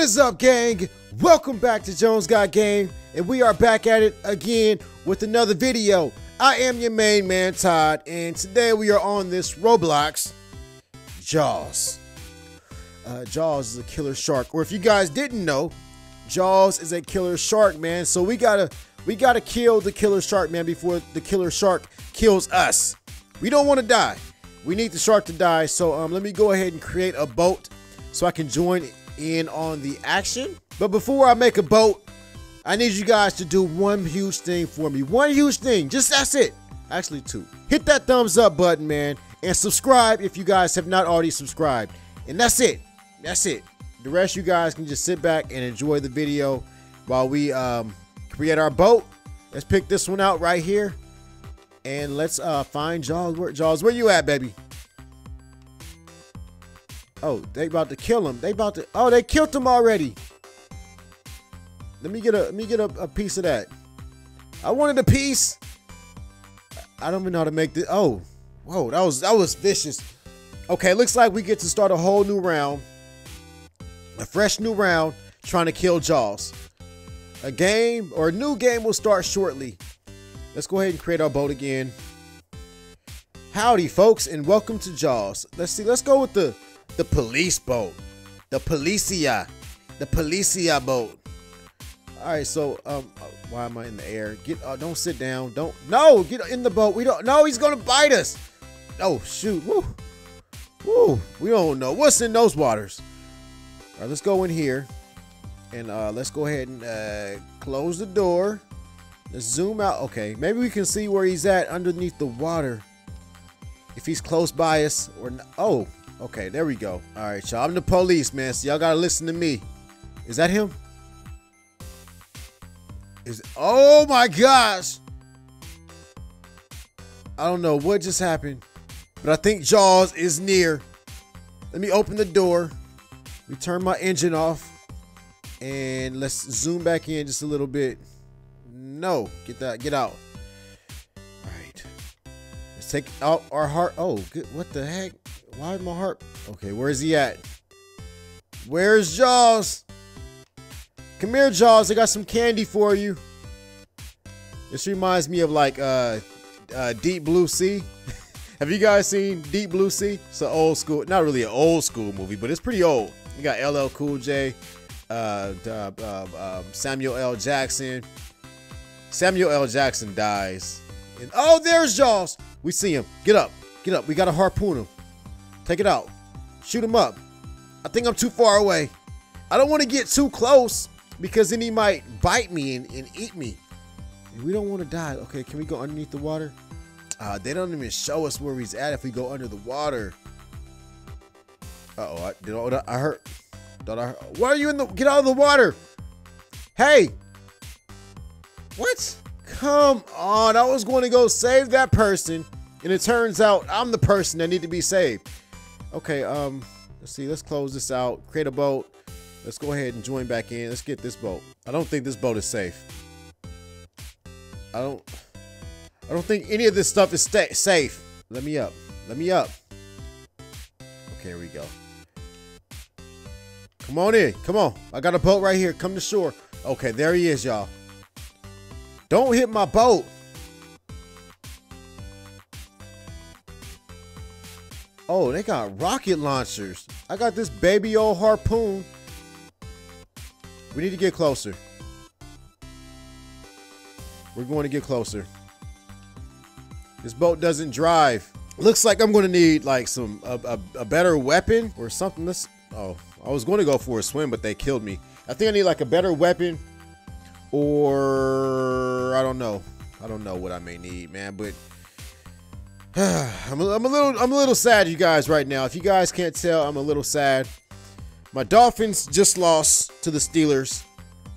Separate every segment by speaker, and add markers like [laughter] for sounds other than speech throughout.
Speaker 1: What is up, gang? Welcome back to Jones Got Game, and we are back at it again with another video. I am your main man, Todd, and today we are on this Roblox Jaws. Uh, Jaws is a killer shark, or if you guys didn't know, Jaws is a killer shark, man. So we gotta we gotta kill the killer shark, man, before the killer shark kills us. We don't want to die. We need the shark to die. So um, let me go ahead and create a boat so I can join in on the action. But before I make a boat, I need you guys to do one huge thing for me. One huge thing. Just that's it. Actually, two. Hit that thumbs up button, man, and subscribe if you guys have not already subscribed. And that's it. That's it. The rest you guys can just sit back and enjoy the video while we um, create our boat. Let's pick this one out right here. And let's uh, find Jaws. Where, Jaws, where you at, baby? Oh, they about to kill him. They about to. Oh, they killed him already. Let me get a. Let me get a, a piece of that. I wanted a piece. I don't even know how to make this. Oh, whoa, that was that was vicious. Okay, looks like we get to start a whole new round, a fresh new round, trying to kill Jaws. A game or a new game will start shortly. Let's go ahead and create our boat again. Howdy, folks, and welcome to Jaws. Let's see. Let's go with the the police boat, the policia, the policia boat. All right, so um, why am I in the air? Get, uh, don't sit down. Don't, no, get in the boat. We don't. No, he's gonna bite us. Oh shoot, woo, woo. We don't know what's in those waters. All right, let's go in here, and uh, let's go ahead and uh, close the door. Let's zoom out. Okay, maybe we can see where he's at underneath the water. If he's close by us or oh, Okay, there we go. All right, y'all. I'm the police, man. So y'all gotta listen to me. Is that him? Is oh my gosh. I don't know what just happened, but I think Jaws is near. Let me open the door. We turn my engine off. And let's zoom back in just a little bit. No, get that, get out. All right. Let's take out our heart. Oh, good. What the heck? Why my heart? Okay, where's he at? Where's Jaws? Come here, Jaws. I got some candy for you. This reminds me of like uh, uh Deep Blue Sea. [laughs] Have you guys seen Deep Blue Sea? It's an old school, not really an old school movie, but it's pretty old. You got LL Cool J, uh, uh, uh, um, Samuel L. Jackson. Samuel L. Jackson dies. And, oh, there's Jaws. We see him. Get up. Get up. We got to harpoon him. Take it out. Shoot him up. I think I'm too far away. I don't want to get too close because then he might bite me and, and eat me. We don't want to die. Okay, can we go underneath the water? Uh, they don't even show us where he's at if we go under the water. Uh oh, I, I, I hurt. I. Why are you in the? Get out of the water! Hey! What? Come on! I was going to go save that person, and it turns out I'm the person that need to be saved. Okay, um, let's see. Let's close this out. Create a boat. Let's go ahead and join back in. Let's get this boat. I don't think this boat is safe. I don't. I don't think any of this stuff is safe. Let me up. Let me up. Okay, here we go. Come on in. Come on. I got a boat right here. Come to shore. Okay, there he is, y'all. Don't hit my boat. Oh, they got rocket launchers. I got this baby old harpoon. We need to get closer. We're going to get closer. This boat doesn't drive. Looks like I'm going to need like some a, a, a better weapon or something. This oh, I was going to go for a swim, but they killed me. I think I need like a better weapon or I don't know. I don't know what I may need, man, but [sighs] I'm, a, I'm a little I'm a little sad, you guys, right now. If you guys can't tell, I'm a little sad. My Dolphins just lost to the Steelers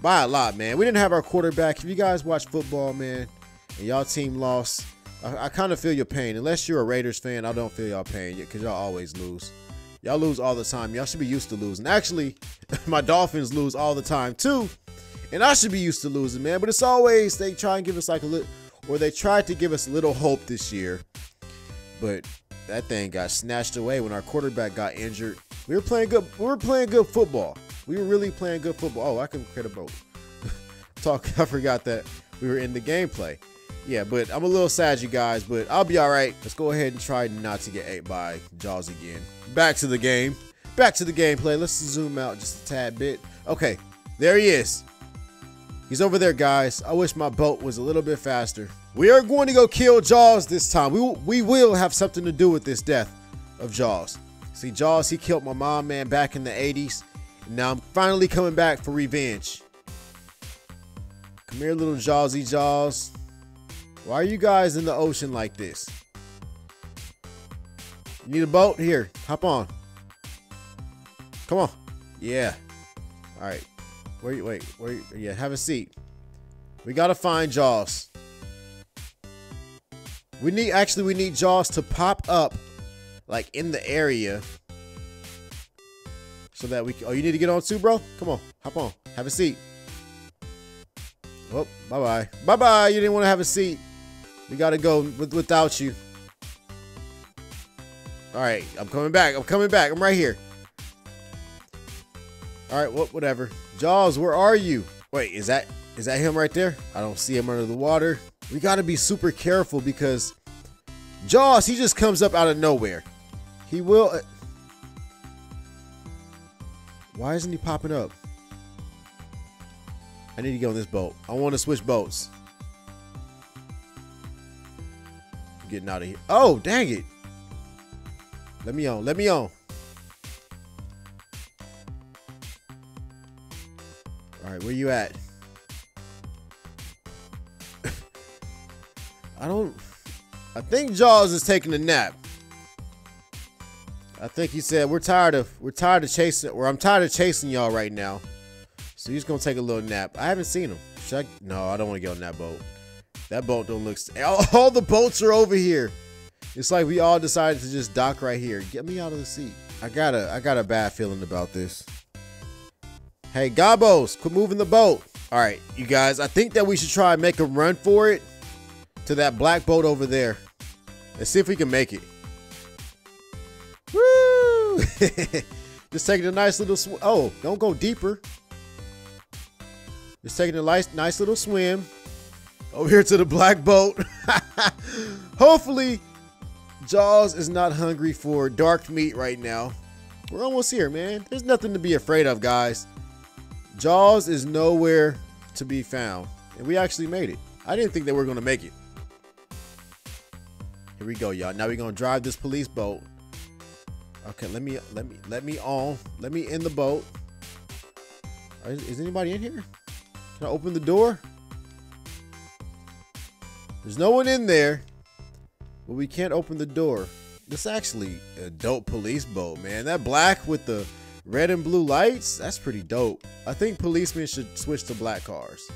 Speaker 1: by a lot, man. We didn't have our quarterback. If you guys watch football, man, and y'all team lost, I, I kind of feel your pain. Unless you're a Raiders fan, I don't feel y'all pain because y'all always lose. Y'all lose all the time. Y'all should be used to losing. Actually, [laughs] my Dolphins lose all the time too, and I should be used to losing, man. But it's always they try and give us like a little, or they tried to give us a little hope this year but that thing got snatched away when our quarterback got injured. We were playing good. We were playing good football. We were really playing good football. Oh, I can create a boat. [laughs] Talk. I forgot that we were in the gameplay. Yeah, but I'm a little sad, you guys, but I'll be all right. Let's go ahead and try not to get ate by Jaws again. Back to the game. Back to the gameplay. Let's zoom out just a tad bit. Okay, there he is. He's over there, guys. I wish my boat was a little bit faster. We are going to go kill Jaws this time. We will, we will have something to do with this death of Jaws. See, Jaws, he killed my mom, man, back in the 80s. Now I'm finally coming back for revenge. Come here, little Jawsy Jaws. Why are you guys in the ocean like this? You need a boat? Here, hop on. Come on. Yeah. All right. You wait? Where yeah, have a seat. We gotta find Jaws. We need actually we need Jaws to pop up like in the area so that we can, oh you need to get on too, bro? Come on, hop on. Have a seat. Oh, bye-bye. Bye-bye. You didn't want to have a seat. We gotta go with, without you. All right, I'm coming back. I'm coming back. I'm right here. All right, well, whatever. Jaws, where are you? Wait, is that is that him right there? I don't see him under the water. We got to be super careful because Jaws, he just comes up out of nowhere. He will. Uh, why isn't he popping up? I need to get on this boat. I want to switch boats. I'm getting out of here. Oh, dang it. Let me on. Let me on. All right, where you at? I don't. I think Jaws is taking a nap. I think he said we're tired of we're tired of chasing or I'm tired of chasing y'all right now. So he's gonna take a little nap. I haven't seen him. I? No, I don't want to get on that boat. That boat don't look. [laughs] All, all the boats are over here. It's like we all decided to just dock right here. Get me out of the seat. I got a I got a bad feeling about this. Hey, Gabos, quit moving the boat. All right, you guys, I think that we should try and make a run for it to that black boat over there. Let's see if we can make it. Woo! [laughs] Just taking a nice little swim. Oh, don't go deeper. Just taking a nice, nice little swim over here to the black boat. [laughs] Hopefully, Jaws is not hungry for dark meat right now. We're almost here, man. There's nothing to be afraid of, guys. Jaws is nowhere to be found. And we actually made it. I didn't think that we were going to make it. Here we go, y'all. Now we're to drive this police boat. Okay, let me, let me, let me on. Let me in the boat. Is, is anybody in here? Can I open the door? There's no one in there. But we can't open the door. This actually a dope police boat, man. That black with the red and blue lights, that's pretty dope. I think policemen should switch to black cars.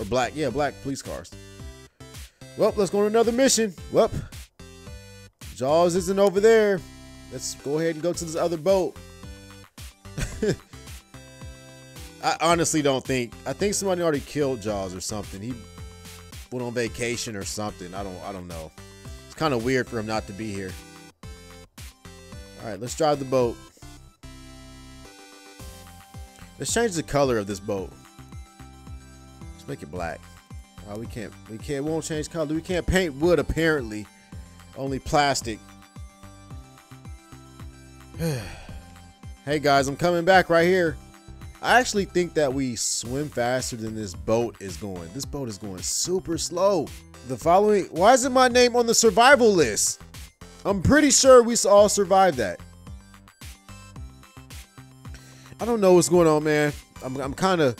Speaker 1: Or black, yeah, black police cars. Well, let's go on another mission. Well, Jaws isn't over there. Let's go ahead and go to this other boat. [laughs] I honestly don't think. I think somebody already killed Jaws or something. He went on vacation or something. I don't. I don't know. It's kind of weird for him not to be here. All right, let's drive the boat. Let's change the color of this boat. Let's make it black. Oh, we can't. We can't. We won't change color. We can't paint wood apparently. Only plastic. [sighs] hey guys, I'm coming back right here. I actually think that we swim faster than this boat is going. This boat is going super slow. The following, why isn't my name on the survival list? I'm pretty sure we all survived that. I don't know what's going on, man. I'm, I'm kind of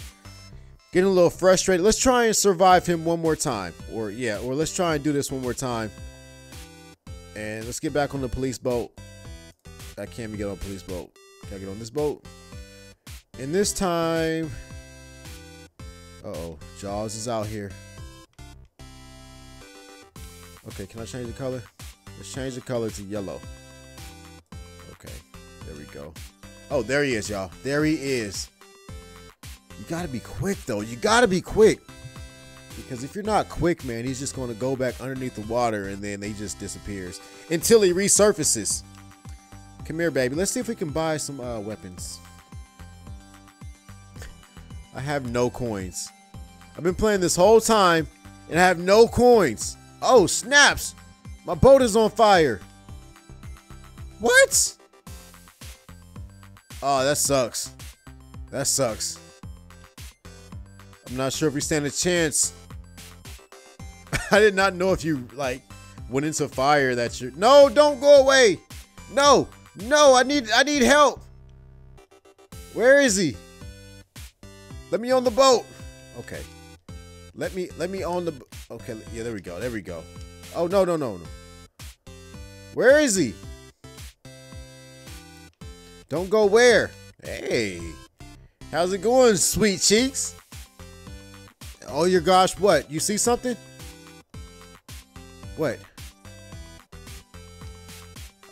Speaker 1: getting a little frustrated. Let's try and survive him one more time. Or, yeah, or let's try and do this one more time. And let's get back on the police boat. I can't get on police boat. Can I get on this boat? And this time, uh oh, Jaws is out here. Okay, can I change the color? Let's change the color to yellow. Okay, there we go. Oh, there he is, y'all. There he is. You gotta be quick, though. You gotta be quick. Because if you're not quick, man, he's just gonna go back underneath the water and then he just disappears until he resurfaces. Come here, baby. Let's see if we can buy some uh, weapons. I have no coins. I've been playing this whole time and I have no coins. Oh, snaps. My boat is on fire. What? Oh, that sucks. That sucks. I'm not sure if we stand a chance. [laughs] I did not know if you like went into fire that you No, don't go away. No. No, I need I need help. Where is he? Let me on the boat. Okay. Let me let me on the Okay, yeah, there we go. There we go. Oh, no, no, no, no. Where is he? Don't go where? Hey. How's it going, sweet cheeks? Oh your gosh, what? You see something? What?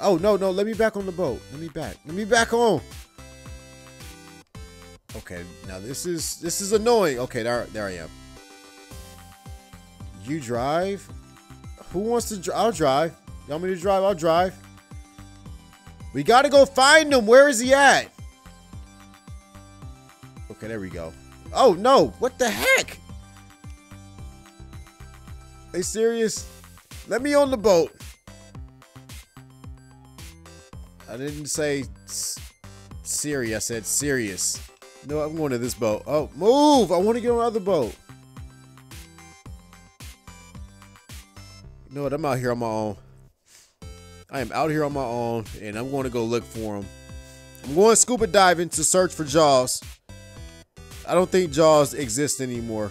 Speaker 1: Oh no, no, let me back on the boat. Let me back. Let me back on. Okay, now this is this is annoying. Okay, there there I am. You drive? Who wants to drive? I'll drive. You want me to drive? I'll drive. We gotta go find him. Where is he at? Okay, there we go. Oh no, what the heck? Are you serious? Let me on the boat. I didn't say serious. I said serious. No, I'm going to this boat. Oh, move! I want to get on the other boat. You know what? I'm out here on my own. I am out here on my own, and I'm going to go look for him. I'm going scuba diving to search for Jaws. I don't think Jaws exists anymore.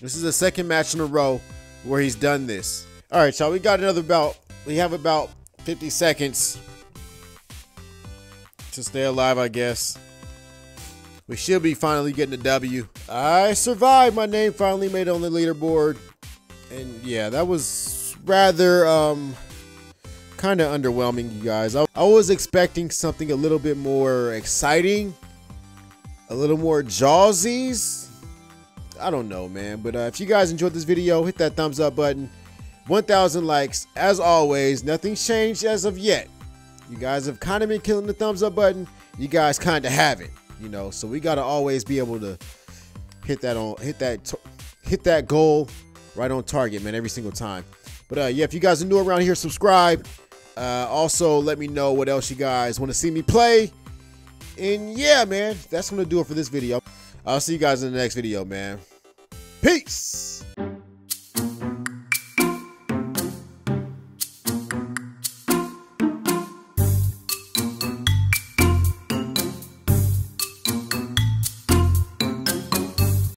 Speaker 1: This is the second match in a row where he's done this. All right, y'all. We got another about. We have about 50 seconds to stay alive, I guess. We should be finally getting a W. I survived. My name finally made on the leaderboard. And yeah, that was rather um kind of underwhelming, you guys. I, I was expecting something a little bit more exciting, a little more jawsies. I don't know, man. But uh, if you guys enjoyed this video, hit that thumbs up button. 1,000 likes. As always, nothing's changed as of yet. You guys have kind of been killing the thumbs up button. You guys kind of haven't, you know. So we got to always be able to hit that on hit that hit that goal right on target, man, every single time. But uh, yeah, if you guys are new around here, subscribe. Uh, also, let me know what else you guys want to see me play. And yeah, man, that's to do it for this video. I'll see you guys in the next video, man. Peace.